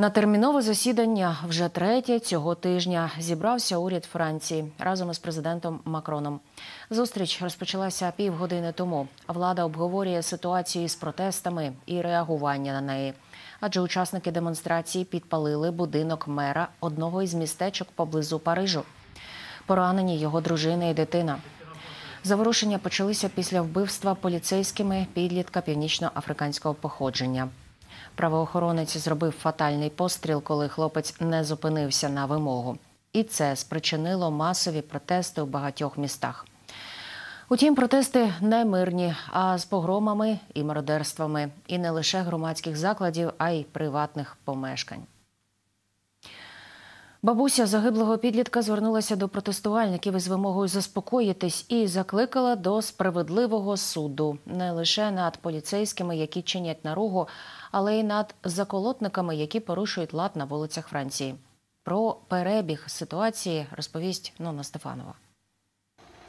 На термінове засідання вже третє цього тижня зібрався уряд Франції разом із президентом Макроном. Зустріч розпочалася півгодини тому. Влада обговорює ситуацію з протестами і реагування на неї. Адже учасники демонстрації підпалили будинок мера одного із містечок поблизу Парижу. Поранені його дружина і дитина. Заворушення почалися після вбивства поліцейськими підлітка північноафриканського походження. Правоохоронець зробив фатальний постріл, коли хлопець не зупинився на вимогу. І це спричинило масові протести у багатьох містах. Утім, протести не мирні, а з погромами і мародерствами, і не лише громадських закладів, а й приватних помешкань. Бабуся загиблого підлітка звернулася до протестувальників із вимогою заспокоїтись і закликала до справедливого суду не лише над поліцейськими, які чинять наругу, але й над заколотниками, які порушують лад на вулицях Франції. Про перебіг ситуації розповість Нона Стефанова.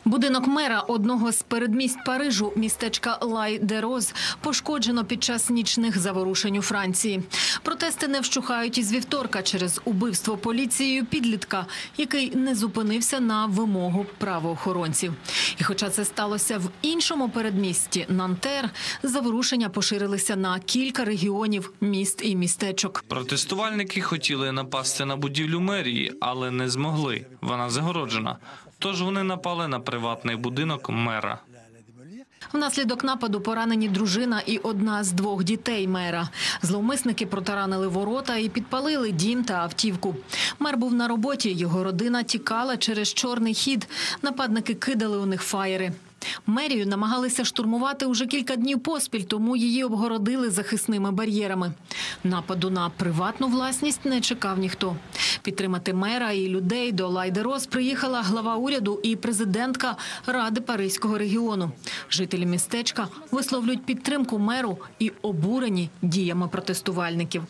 Будинок мера одного з передмість Парижу, містечка Лай-де-Роз, пошкоджено під час нічних заворушень у Франції. Протести не вщухають із вівторка через убивство поліцією підлітка, який не зупинився на вимогу правоохоронців. І, хоча це сталося в іншому передмісті Нантер, заворушення поширилися на кілька регіонів, міст і містечок. Протестувальники хотіли напасти на будівлю мерії, але не змогли. Вона загороджена. Тож вони напали на приватний будинок мера. Внаслідок нападу поранені дружина і одна з двох дітей мера. Зловмисники протаранили ворота і підпалили дім та автівку. Мер був на роботі. Його родина тікала через чорний хід. Нападники кидали у них фаєри. Мерію намагалися штурмувати уже кілька днів поспіль, тому її обгородили захисними бар'єрами. Нападу на приватну власність не чекав ніхто. Підтримати мера і людей до Лайдерос приїхала глава уряду і президентка Ради Паризького регіону. Жителі містечка висловлюють підтримку меру і обурені діями протестувальників.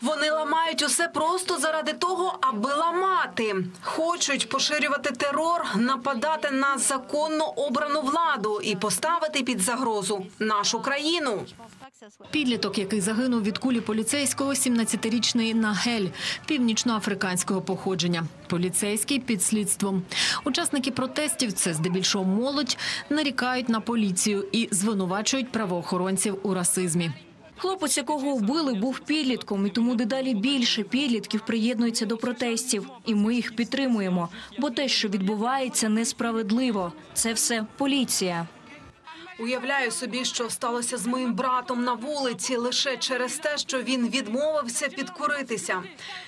Вони ламають усе просто заради того, аби ламати. Хочуть поширювати терор, нападати на законно обрану владу і поставити під загрозу нашу країну. Підліток, який загинув від кулі поліцейського, 17-річний Нагель північноафриканського походження. Поліцейський під слідством. Учасники протестів, це здебільшого молодь, нарікають на поліцію і звинувачують правоохоронців у расизмі. Хлопець, якого вбили, був підлітком, і тому дедалі більше підлітків приєднується до протестів, і ми їх підтримуємо. Бо те, що відбувається, несправедливо. Це все поліція. Уявляю собі, що сталося з моїм братом на вулиці лише через те, що він відмовився підкуритися.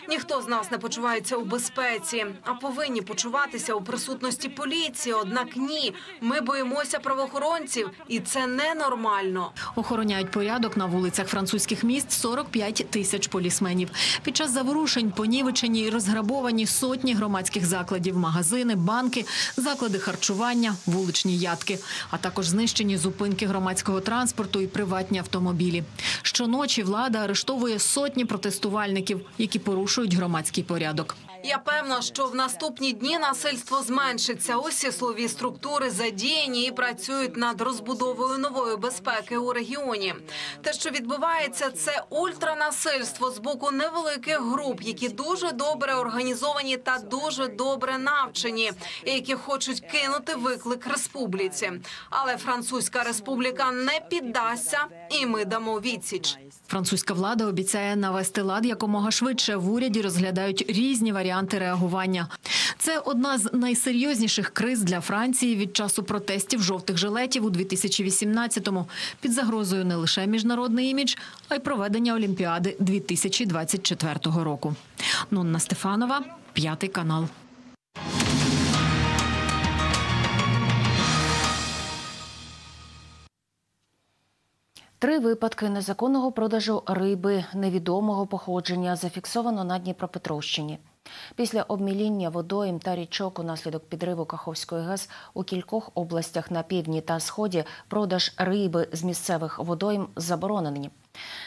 Ніхто з нас не почувається у безпеці, а повинні почуватися у присутності поліції. Однак ні, ми боїмося правоохоронців, і це ненормально. Охороняють порядок на вулицях французьких міст 45 тисяч полісменів. Під час заворушень понівечені і розграбовані сотні громадських закладів, магазини, банки, заклади харчування, вуличні ядки, а також знищені зупинки громадського транспорту і приватні автомобілі. Щоночі влада арештовує сотні протестувальників, які порушують громадський порядок. Я певна, що в наступні дні насильство зменшиться. Усі силові структури задіяні і працюють над розбудовою нової безпеки у регіоні. Те, що відбувається, це ультранасильство з боку невеликих груп, які дуже добре організовані та дуже добре навчені, і які хочуть кинути виклик республіці. Але французька республіка не піддасться, і ми дамо відсіч. Французька влада обіцяє навести лад якомога швидше. В уряді розглядають різні варіанти реагування. Це одна з найсерйозніших криз для Франції від часу протестів жовтих жилетів у 2018-му. Під загрозою не лише міжнародний імідж, а й проведення Олімпіади 2024 року. Нонна Стефанова, п'ятий канал. Три випадки незаконного продажу риби невідомого походження зафіксовано на Дніпропетровщині. Після обміління водойм та річок унаслідок підриву Каховської ГЕС у кількох областях на півдні та сході продаж риби з місцевих водойм заборонені.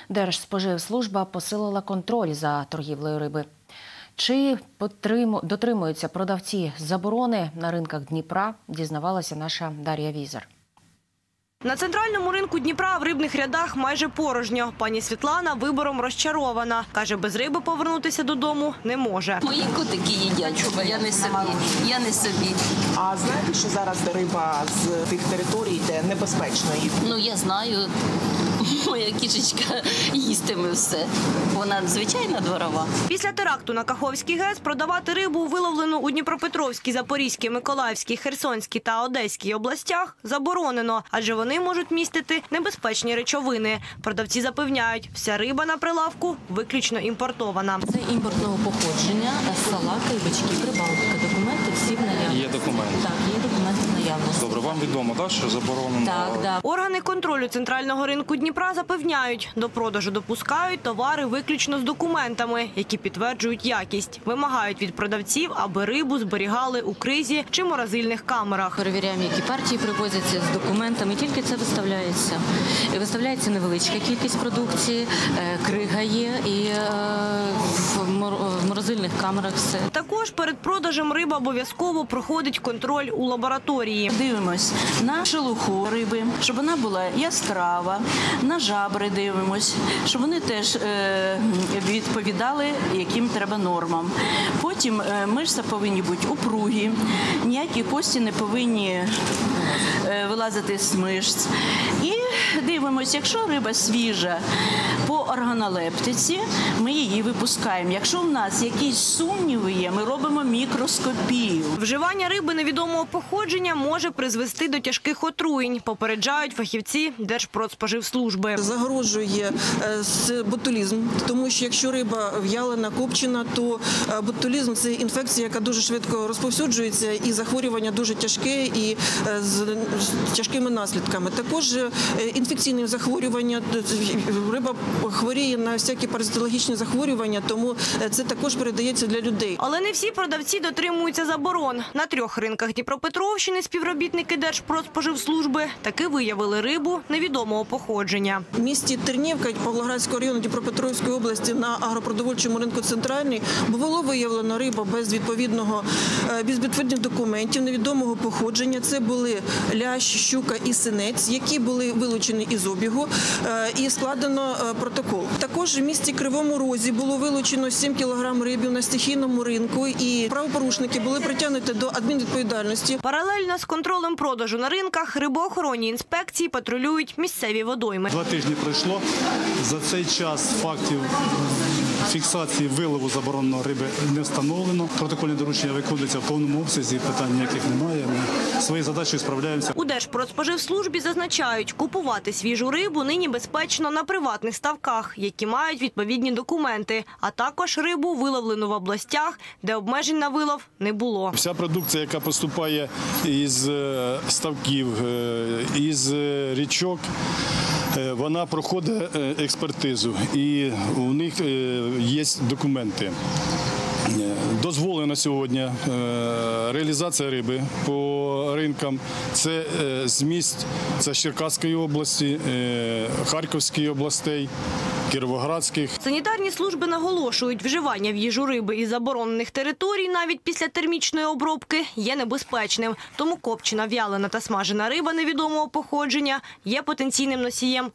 Держспоживслужба посилила контроль за торгівлею риби. Чи дотримуються продавці заборони на ринках Дніпра, дізнавалася наша Дар'я Візер. На центральному ринку Дніпра в рибних рядах майже порожньо. Пані Світлана вибором розчарована. Каже, без риби повернутися додому не може. Мої котики їдять, я не собі. Я не собі. А знаєте, що зараз риба з тих територій де небезпечно їх? Ну я знаю, моя кішечка їстиме все. Вона звичайна дворова. Після теракту на Каховський ГЕС продавати рибу, виловлену у Дніпропетровській, Запорізькій, Миколаївській, Херсонській та Одеській областях, заборонено, адже вони можуть містити небезпечні речовини. Продавці запевняють, вся риба на прилавку виключно імпортована. Це імпортного походження, салаки, бички, прибалтика. Документи всі в наявності. Є документи. Так, є документи в наявності. Добре, вам відомо, так, що заборонено? Так, да. Органи контролю центрального ринку Дніпра запевняють, до продажу допускають товари виключно з документами, які підтверджують якість. Вимагають від продавців, аби рибу зберігали у кризі чи морозильних камерах. Перевіряємо, які партії привозяться з документами. Тільки це виставляється. І Виставляється невеличка кількість продукції, е, крига є і е, в мор- в морозильних камерах все. Також перед продажем риба обов'язково проходить контроль у лабораторії. Дивимось на шелуху риби, щоб вона була яскрава, на жабри дивимось, щоб вони теж е, відповідали яким треба нормам. Потім е, мишця повинні бути упругі, ніякі кості не повинні е, вилазити з мишць. І дивимось, якщо риба свіжа по органолептиці, ми її випускаємо. Якщо в нас якісь сумніви є, ми робимо мікроскопію. Вживання риби невідомого походження може призвести до тяжких отруєнь, попереджають фахівці Держпродспоживслужби. загрожує е, ботулізм, тому що якщо риба в'ялена, копчена, то е, ботулізм це інфекція, яка дуже швидко розповсюджується, і захворювання дуже тяжке і е, з тяжкими наслідками. Також е, інфекційні захворювання, риба хворіє на всякі паразитологічні захворювання, тому е, це також передається для людей. Але не всі продавці дотримуються заборон. На трьох ринках Дніпропетровщини співробітники Держпродспоживслужби таки виявили рибу невідомого походження. В місті Тернівка Павлоградського району Дніпропетровської області на агропродовольчому ринку центральний було виявлено рибу без відповідного е, без відповідних документів невідомого походження. Це були лящ, щука і синець, які були вилучені із обігу е, і складено е, протокол. Також в місті Кривому Розі було вилучено 7 кілограм рибів на стихійному ринку, і правопорушники були притягнуті до адмінвідповідальності. Паралельно з контролем продажу на ринках рибоохоронні інспекції патрулюють місцеві водойми. Два тижні пройшло. За цей час фактів фіксації вилову забороненої риби не встановлено. Протокольне доручення виконується в повному обсязі, питань ніяких немає. Ми своєю задачею справляємося. У Держпродспоживслужбі зазначають, купувати свіжу рибу нині безпечно на приватних ставках, які мають відповідні документи, а також рибу виловлену в областях, де обмежень на вилов не було. Вся продукція, яка поступає із е, ставків, е, із е, річок, вона проходить експертизу, і у них є документи. Дозволена сьогодні е, реалізація риби по ринкам. Це е, з міст це Черкаської області, е, Харківської областей, Кіровоградських. Санітарні служби наголошують, вживання в їжу риби із заборонених територій навіть після термічної обробки є небезпечним. Тому копчена, в'ялена та смажена риба невідомого походження є потенційним носієм